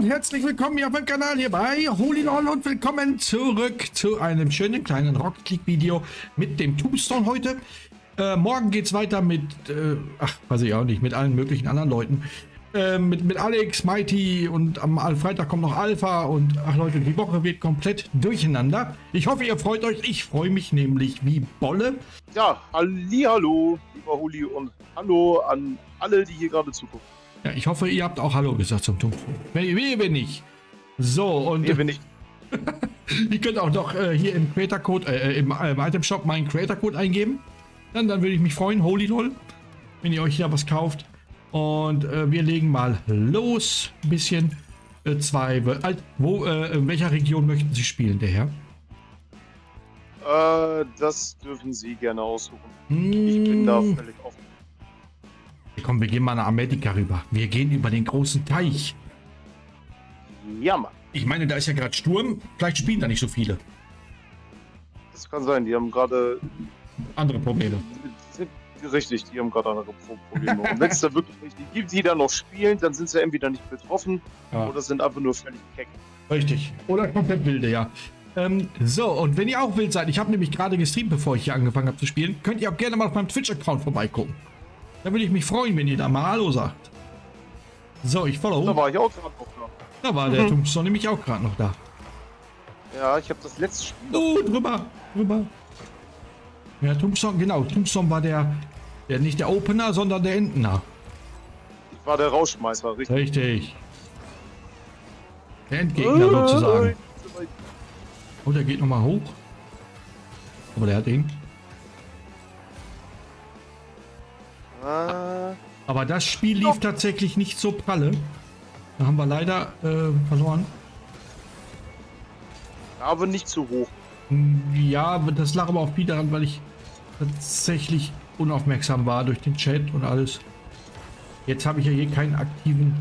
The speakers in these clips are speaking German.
und herzlich willkommen hier auf dem Kanal hier bei Holy Lol und willkommen zurück zu einem schönen kleinen Rocket League Video mit dem Tombstone heute. Äh, morgen es weiter mit, äh, ach, weiß ich auch nicht, mit allen möglichen anderen Leuten. Äh, mit, mit Alex, Mighty und am Freitag kommt noch Alpha und ach Leute, die Woche wird komplett durcheinander. Ich hoffe, ihr freut euch. Ich freue mich nämlich wie Bolle. Ja, hallo, lieber Huli und hallo an alle, die hier gerade zugucken. Ja, ich hoffe, ihr habt auch Hallo gesagt zum Tumpfen. Wehe, wenn nicht. So, und. Wehe, wenn nicht. ihr könnt auch noch äh, hier im Creator Code, äh, im, äh, im Item Shop meinen Creator Code eingeben. Dann, dann würde ich mich freuen, Holy Lol, wenn ihr euch hier was kauft. Und äh, wir legen mal los. Ein bisschen. Äh, zwei. Wo, äh, in welcher Region möchten Sie spielen, der Herr? Äh, das dürfen Sie gerne aussuchen. Hm. Ich bin da völlig offen. Komm, wir gehen mal nach Amerika rüber. Wir gehen über den großen Teich. Ja, Mann. Ich meine, da ist ja gerade Sturm. Vielleicht spielen da nicht so viele. Das kann sein. Die haben gerade... Andere Probleme. Richtig, die haben gerade andere Probleme. Und wenn es da wirklich nicht die gibt, die da noch spielen, dann sind sie entweder nicht betroffen ja. oder sind einfach nur völlig keck. Richtig. Oder komplett wilde, ja. Ähm, so, und wenn ihr auch wild seid, ich habe nämlich gerade gestreamt, bevor ich hier angefangen habe zu spielen, könnt ihr auch gerne mal auf meinem Twitch-Account vorbeigucken. Da würde ich mich freuen, wenn ihr da mal Hallo sagt. So, ich follow. Da war ich auch gerade noch da. Da war mhm. der Tombstone nämlich auch gerade noch da. Ja, ich habe das letzte Spiel. Oh, drüber, drüber. Ja, Tombstone, genau. Tombstone war der, der nicht der Opener, sondern der Endner. Ich war der Rauschmeißer, richtig. Richtig. Der Endgegner oh, sozusagen. Oh, der geht nochmal hoch. Aber der hat ihn. Ah. Aber das Spiel lief tatsächlich nicht so pralle. Da haben wir leider äh, verloren. Aber nicht zu hoch. Ja, das lag aber auch wieder daran, weil ich tatsächlich unaufmerksam war durch den Chat und alles. Jetzt habe ich ja hier keinen aktiven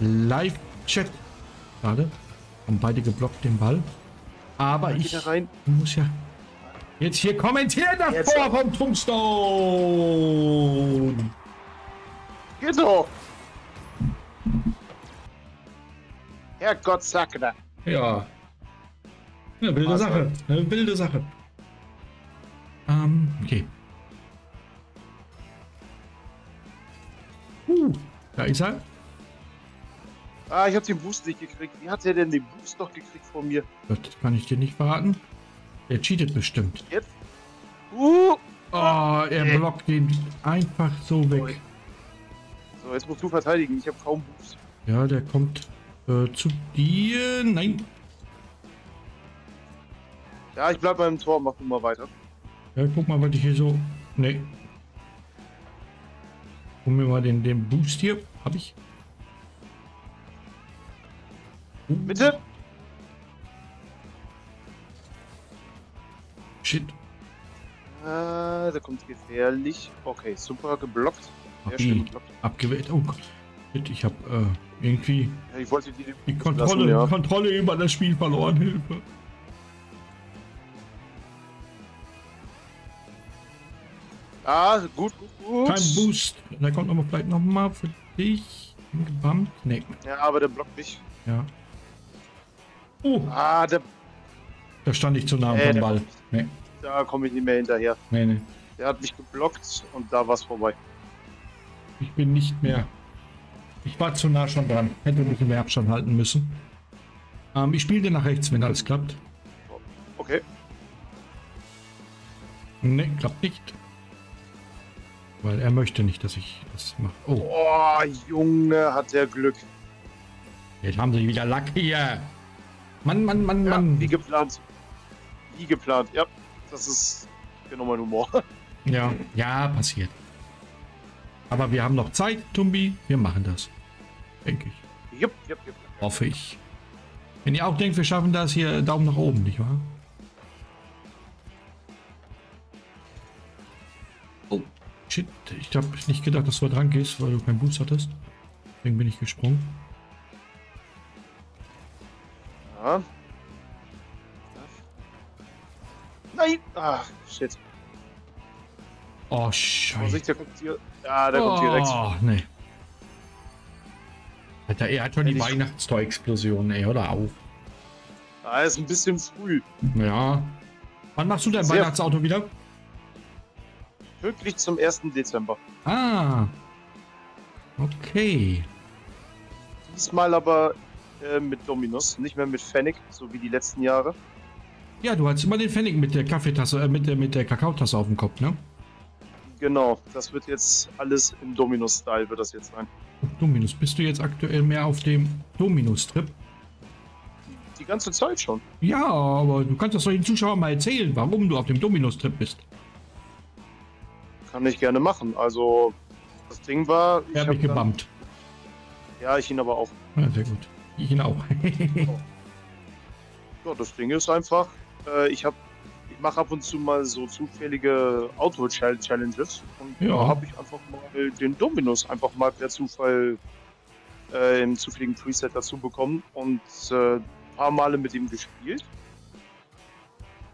Live-Chat. Gerade. Haben beide geblockt den Ball. Aber ich muss ja Jetzt hier kommentieren das Jetzt. Tor vom Tombstone. Genau. Herrgott Sackner. Ja. Eine wilde also. Sache. Eine wilde Sache. Ähm, okay. Uh, da ist er. Ah, ich hab den Boost nicht gekriegt. Wie hat er denn den Boost noch gekriegt von mir? Das kann ich dir nicht verraten. Der cheatet bestimmt. Jetzt? Uh! Oh, er okay. blockt den einfach so weg. So, jetzt musst du verteidigen. Ich habe kaum Boost. Ja, der kommt äh, zu dir. Nein. Ja, ich bleib beim Tor. Mach du mal weiter. Ja, guck mal, was ich hier so... Nee. Hol mir mal den, den Boost hier. Hab ich. Bitte? Shit. Ah, da kommt gefährlich. Okay, super geblockt. Sehr schön geblockt. Abgewählt. Oh Gott. Shit, ich hab äh, irgendwie ja, ich wollte die, die Kontrolle, lassen, ja. Kontrolle über das Spiel verloren. Hilfe. Ah, gut, gut, gut. Kein Boost. Da kommt aber vielleicht nochmal für dich. Gebammt. Nee. Ja, aber der blockt mich. Ja. Oh. Ah, der da stand ich zu nah am Ball. Nee. Da komme ich nicht mehr hinterher. Nee, nee. Der hat mich geblockt und da war es vorbei. Ich bin nicht mehr. Ich war zu nah schon dran. Hätte ein bisschen mehr Abstand halten müssen. Ähm, ich spiele dir nach rechts, wenn alles klappt. Okay. Ne, klappt nicht. Weil er möchte nicht, dass ich das mache. Oh. oh, Junge, hat der Glück. Jetzt haben sie wieder Lack hier. Mann, Mann, Mann, ja, Mann. Wie geplant. Wie geplant, ja. Das ist genau mein Humor. Ja, ja, passiert. Aber wir haben noch Zeit, Tumbi. Wir machen das. Denke ich. Jupp, jupp, jupp. Hoffe ich. Wenn ihr auch denkt, wir schaffen das hier, Daumen nach oben, nicht wahr? Oh, shit. Ich habe nicht gedacht, dass du da dran gehst, weil du keinen Boost hattest. Deswegen bin ich gesprungen. Ja. Nein! Ach, shit. Oh, scheiße. Vorsicht, der kommt hier. Ja, der oh, kommt direkt. Oh, nee. Alter, er hat schon die Weihnachtstor-Explosion, ey, hör auf. Da ist ein bisschen früh. Ja. Wann machst du dein Sehr Weihnachtsauto wieder? Pünktlich zum 1. Dezember. Ah. Okay. Diesmal aber äh, mit Dominus, nicht mehr mit Fennec, so wie die letzten Jahre. Ja, du hast immer den Pfennig mit der Kaffeetasse, äh, mit der, mit der Kakaotasse auf dem Kopf, ne? Genau, das wird jetzt alles im Dominus-Style, wird das jetzt sein. Dominus, bist du jetzt aktuell mehr auf dem Dominus-Trip? Die ganze Zeit schon. Ja, aber du kannst das doch den Zuschauern mal erzählen, warum du auf dem Dominus-Trip bist. Kann ich gerne machen. Also, das Ding war. Er hat mich gebammt. Ja, ich ihn aber auch. Ja, sehr gut. Ich ihn auch. ja, das Ding ist einfach, ich habe ich mache ab und zu mal so zufällige Auto-Challenges und ja. da habe ich einfach mal den Dominus einfach mal per Zufall äh, im zufälligen Preset dazu bekommen und äh, ein paar Male mit ihm gespielt.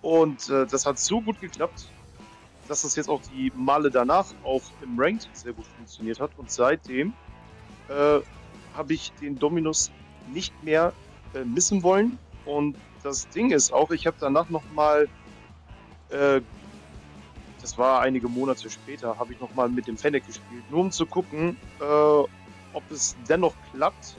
Und äh, das hat so gut geklappt, dass das jetzt auch die Male danach auch im Ranked sehr gut funktioniert hat. Und seitdem äh, habe ich den Dominus nicht mehr äh, missen wollen. Und das Ding ist auch, ich habe danach nochmal, äh, das war einige Monate später, habe ich nochmal mit dem Fennec gespielt, nur um zu gucken, äh, ob es dennoch klappt,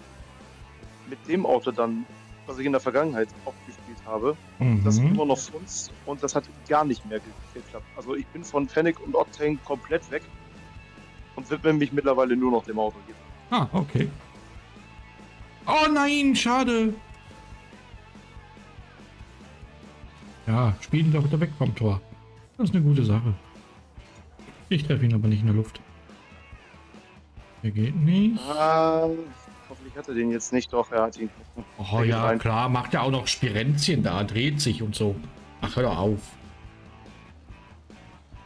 mit dem Auto dann, was ich in der Vergangenheit auch gespielt habe, mhm. das immer noch funzt und das hat gar nicht mehr geklappt. Also ich bin von Fennec und Octane komplett weg und widme mich mittlerweile nur noch dem Auto. Ah, okay. Oh nein, schade. Ja, spielen doch wieder weg vom Tor. Das ist eine gute Sache. Ich treffe ihn aber nicht in der Luft. Er geht nicht. Ah, hoffentlich hat er den jetzt nicht. Doch, er hat ihn. Oh ja, rein. klar. Macht ja auch noch Spirenzchen da. Dreht sich und so. Ach, hör doch auf.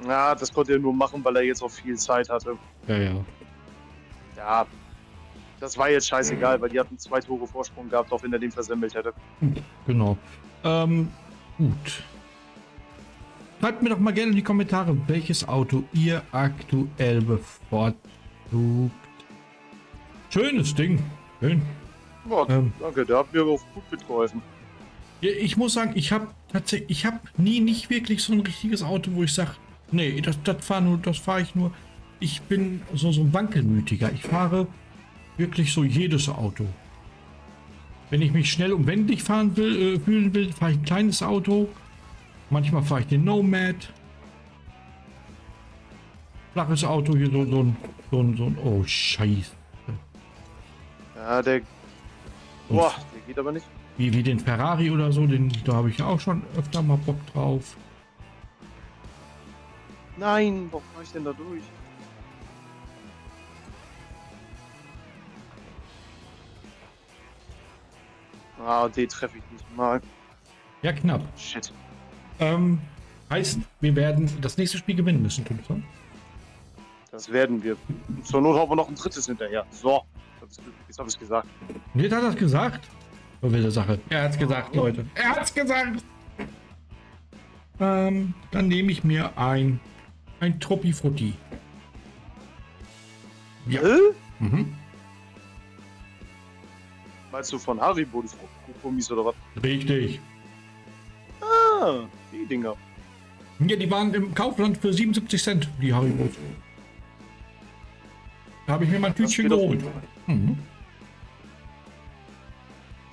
Ja, das konnte er nur machen, weil er jetzt auch viel Zeit hatte. Ja, ja. Ja, das war jetzt scheißegal, weil die hatten zwei Tore Vorsprung gehabt, auch wenn er den versemmelt hätte. Genau. Ähm, Gut. Schreibt mir doch mal gerne in die Kommentare, welches Auto ihr aktuell bevorzugt. Schönes Ding. Schön. Ja, ähm, danke, der hat mir auch gut mitgeholfen. Ich muss sagen, ich habe tatsächlich, ich habe nie nicht wirklich so ein richtiges Auto, wo ich sage, nee, das, das fahre nur, das fahre ich nur. Ich bin so so ein Wankelmütiger. Ich fahre wirklich so jedes Auto. Wenn ich mich schnell und wendig fahren will, äh, fühlen will, fahre ich ein kleines Auto. Manchmal fahre ich den Nomad. Flaches Auto hier, so, so, ein, so, ein, so ein. Oh, Scheiße. Ja, der. Boah, der geht aber nicht. Wie, wie den Ferrari oder so, den, da habe ich auch schon öfter mal Bock drauf. Nein, warum fahre ich denn da durch? Ah, den treffe ich nicht mal. Ja, knapp. Shit. Ähm, heißt, wir werden das nächste Spiel gewinnen müssen, Thompson. Das werden wir. Zur Not haben wir noch ein drittes hinterher. So, jetzt habe ich es gesagt. Jetzt hat er es gesagt. So wilde Sache. Er hat es gesagt, oh. Leute. Er hat es gesagt. Ähm, dann nehme ich mir ein, ein Truppi Frutti. Ja. Äh? Mhm. Meinst du von Haribo, die Gummis oder was? Richtig. Ah, die Dinger. Ja, die waren im Kaufland für 77 Cent, die Haribo. Da habe ich mir mal ein Tütchen geholt. Mhm.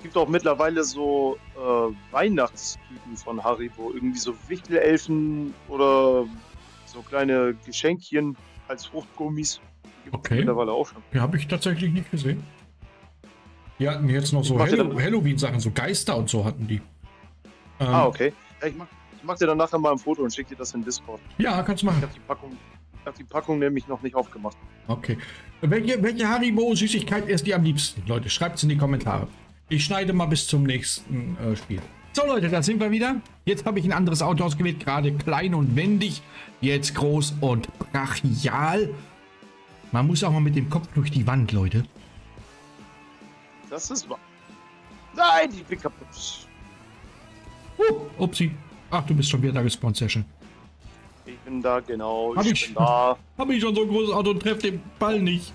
gibt auch mittlerweile so äh, Weihnachtstüten von Haribo. Irgendwie so Wichtelelfen oder so kleine Geschenkchen als Fruchtgummis. Gibt okay. mittlerweile auch schon. Die habe ich tatsächlich nicht gesehen. Die hatten jetzt noch so Hallo Halloween-Sachen, so Geister und so hatten die. Ähm, ah, okay. Ich, mach, ich mach dir dann nachher mal ein Foto und schick dir das in Discord. Ja, kannst du machen. Ich habe die Packung, hab die Packung nämlich noch nicht aufgemacht. Okay. Welche, welche Haribo-Süßigkeit ist die am liebsten? Leute, schreibt es in die Kommentare. Ich schneide mal bis zum nächsten äh, Spiel. So Leute, da sind wir wieder. Jetzt habe ich ein anderes Auto ausgewählt. Gerade klein und wendig. Jetzt groß und brachial. Man muss auch mal mit dem Kopf durch die Wand, Leute. Das ist wahr. Nein, ich bin kaputt. Uh, upsi. Ach, du bist schon wieder da gespawnt, Session. Ich bin da, genau. Hab ich, ich bin da. Hab ich schon so ein großes Auto und treffe den Ball nicht.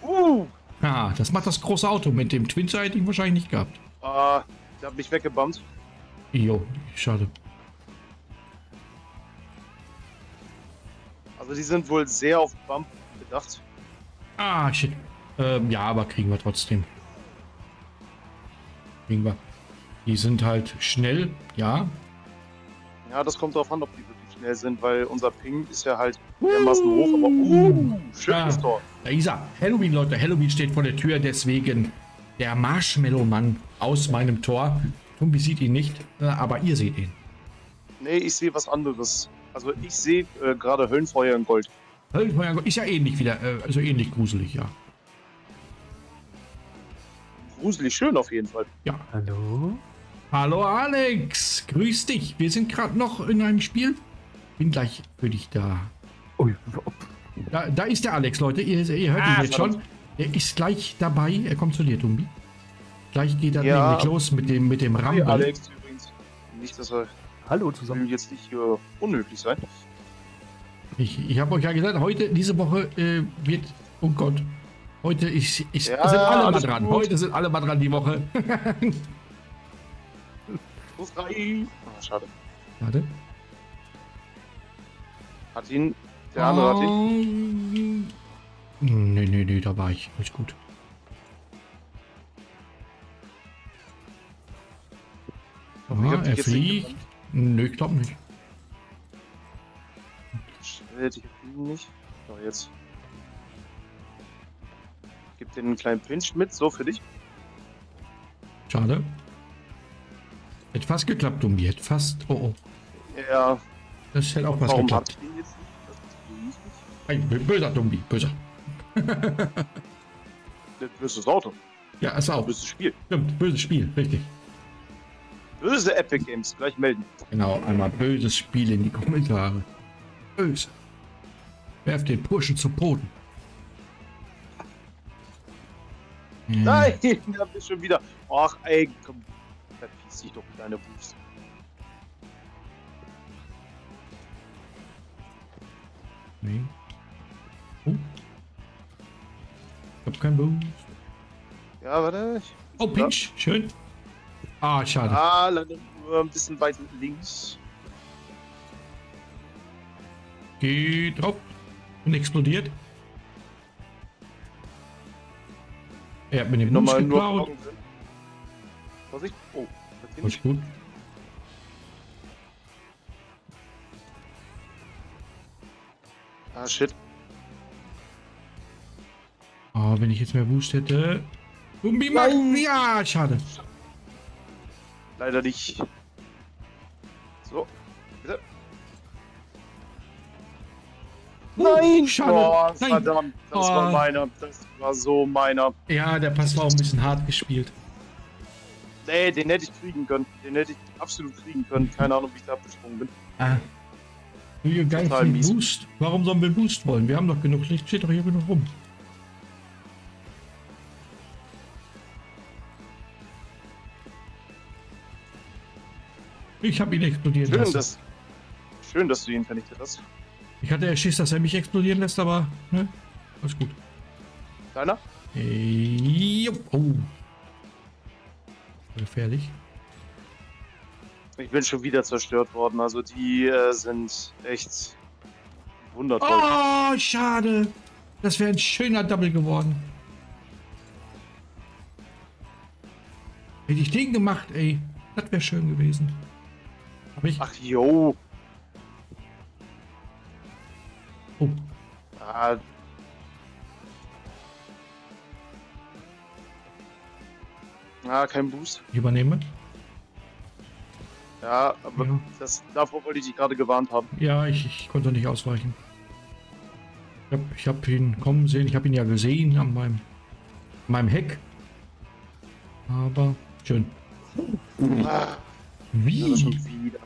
Uh. Ah, das macht das große Auto. Mit dem Twinzer hätte ich wahrscheinlich nicht gehabt. Ah, der hat mich weggebammt. Jo, schade. Also die sind wohl sehr auf Bump bedacht. Ah, shit. Ähm, ja, aber kriegen wir trotzdem. Kriegen wir. Die sind halt schnell, ja. Ja, das kommt darauf an, ob die wirklich schnell sind, weil unser Ping ist ja halt dermaßen hoch, aber uh, schönes Ja. Tor. Da ist er. Halloween, Leute. Halloween steht vor der Tür, deswegen der Marshmallow-Mann aus meinem Tor. Tumbi sieht ihn nicht, äh, aber ihr seht ihn. Nee, ich sehe was anderes. Also ich sehe äh, gerade Höllenfeuer in Gold. Höllenfeuer Ist ja ähnlich wieder, äh, also ähnlich gruselig, ja. Gruselig schön auf jeden Fall. Ja. Hallo? Hallo Alex, grüß dich. Wir sind gerade noch in einem Spiel. Bin gleich für dich da. Ui, Da, da ist der Alex, Leute. Ihr, ihr hört Ah, ihn jetzt schon. Er ist gleich dabei. Er kommt zu dir, Tumbi. Gleich geht er Ja. nämlich los mit dem, mit dem Hey, Rumble. Alex übrigens. Nicht, dass er hallo will zusammen. jetzt nicht hier unhöflich sein. Ich, ich habe euch ja gesagt, heute, diese Woche äh, wird, oh Gott, heute ist, ist, Ja, sind alle mal dran. gut. Heute sind alle mal dran die Woche. Ah, schade. Warte. Hat ihn. Der andere hat ihn. ihn. Nee, nee, nee, da war ich. Alles gut. Ich hab Ah, er fliegt. Nö, ich glaube nicht. Ich ihn nicht. So, jetzt. Den einen kleinen Pinch mit, so für dich. Schade. Hätte fast geklappt, um die. Hätte fast. Oh, oh. Ja, Das hätte auch was geklappt. Ein böser Dumbi, böser. Böses Auto. Ja, ist auch. Böses Spiel. Stimmt, böses Spiel, richtig. Böse Epic Games. Gleich melden. Genau, einmal böses Spiel in die Kommentare. Böse. Werft den Burschen zu Boden. Ja. Nein, da bist schon wieder. Ach, ey, komm. Verpiss dich doch mit deiner Boost. Nee. Oh. Ich hab keinen Boost. Ja, warte. Oh, Pinch. Schön. Ah, schade. Ah, leider nur ein bisschen weit links. Geh drauf. Und explodiert. Er hat mir den nur geklaut. Vorsicht. Oh, das geht gut. Ah, shit. Oh, wenn ich jetzt mehr Boost hätte. Dumbi macht. Ja, schade. Leider nicht. So, Nein, schade. Oh, Nein. verdammt. Das Oh. war meiner. Das war so meiner. Ja, der Pass war auch ein bisschen hart gespielt. Nee, den hätte ich kriegen können. Den hätte ich absolut kriegen können. Keine Ahnung, wie ich da abgesprungen bin. Ah. Wir geil Total viel mies. Boost. Warum sollen wir Boost wollen? Wir haben doch genug Licht, steht doch hier genug rum. Ich habe ihn explodieren Schön, lassen. dass, schön, dass du ihn vernichtet hast. Ich hatte ja Schiss, dass er mich explodieren lässt, aber ne? Alles gut. Deiner? Ey, jupp. Oh. Gefährlich. Ich bin schon wieder zerstört worden. Also die äh, sind echt wundervoll. Oh, schade. Das wäre ein schöner Double geworden. Hätte ich den gemacht, ey. Das wäre schön gewesen. Hab ich. Ach jo. Oh, Ah, ah, kein Boost. ich übernehme. Ja, aber Ja. Das, davor wollte ich dich gerade gewarnt haben. Ja, ich, ich konnte nicht ausweichen. Ich habe ich hab ihn kommen sehen. Ich habe ihn ja gesehen an meinem, meinem Heck. Aber schön. Ah, ja, schon Wie? wieder.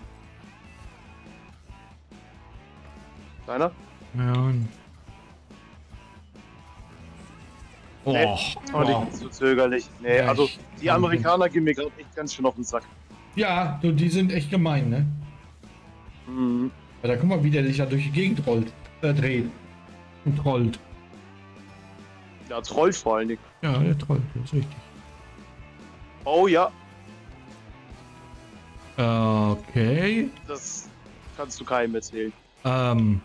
Deiner? Ja. Oh, Nee. Oh, nicht so zögerlich. Nee, Ja, also die Amerikaner gehen mir gerade echt ganz schön auf den Sack. Ja, du, die sind echt gemein, ne? Mhm. Weil da guck mal, wie der sich da durch die Gegend rollt, äh, dreht und trollt. Ja, trollt vor allen Dingen. Ja, der Troll, das ist richtig. Oh ja, Okay. das kannst du keinem erzählen. Ähm,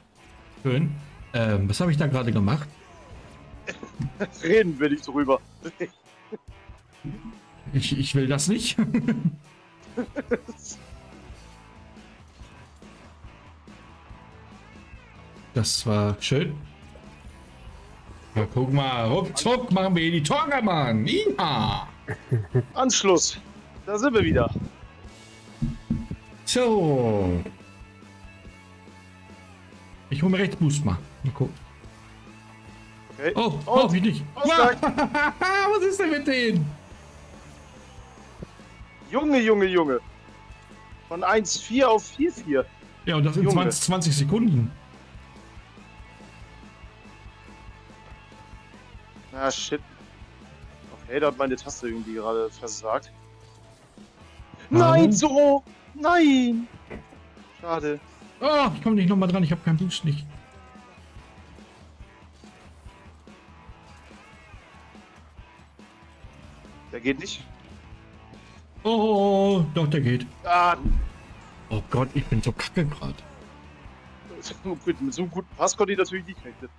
schön. Ähm, was habe ich da gerade gemacht? Reden wir nicht drüber. Ich, ich will das nicht. Das war schön. Ja, guck mal, ruckzuck machen wir die Tonga, Mann. Anschluss. Da sind wir wieder. So. Mir rechts Boost mal. Mal gucken. Okay. Oh, oh, wie nicht. Ausgleich. Was ist denn mit denen? Junge, Junge, Junge. Von 1,4 auf 4,4. Ja, und das in Junge. 20, 20 Sekunden. Ah, shit. Okay, da hat meine Taste irgendwie gerade versagt. Warum? Nein, so! Nein! Schade. Oh, ich komme nicht nochmal dran. Ich habe keinen Boost nicht. Der geht nicht. Oh, doch, der geht. Ah, Oh Gott, ich bin so kacke gerade. gut, mit so einem guten Pass konnte ich natürlich nicht rechnen.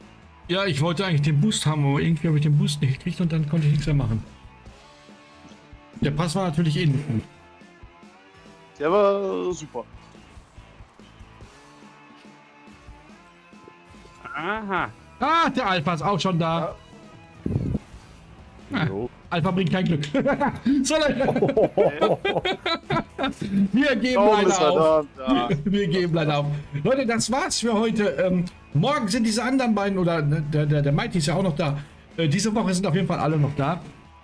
Ja, ich wollte eigentlich den Boost haben, aber irgendwie habe ich den Boost nicht gekriegt und dann konnte ich nichts mehr machen. Der Pass war natürlich eh nicht gut. Der war super. Aha. Ah, der Alpha ist auch schon da. Ah, Jo. Alpha bringt kein Glück. so, Leute, wir geben Kaum leider er auf. da. da. Wir geben leider auf. Leute, das war's für heute. Ähm, morgen sind diese anderen beiden, oder ne, der, der, der Mighty ist ja auch noch da. Äh, diese Woche sind auf jeden Fall alle noch da.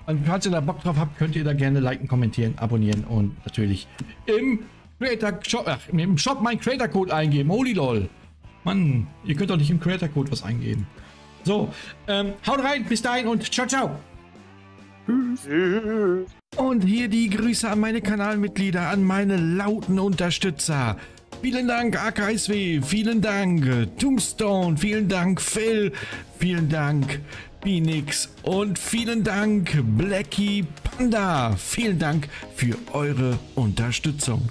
Und falls ihr da Bock drauf habt, könnt ihr da gerne liken, kommentieren, abonnieren und natürlich im Creator Shop, ach, im Shop meinen Creator Code eingeben. Holy lol. Mann, ihr könnt doch nicht im Creator Code was eingeben. So, ähm, haut rein, bis dahin und ciao, ciao. Tschüss. Und hier die Grüße an meine Kanalmitglieder, an meine lauten Unterstützer. Vielen Dank AKSW, vielen Dank Tombstone, vielen Dank Phil, vielen Dank Phoenix und vielen Dank Blackie Panda. Vielen Dank für eure Unterstützung.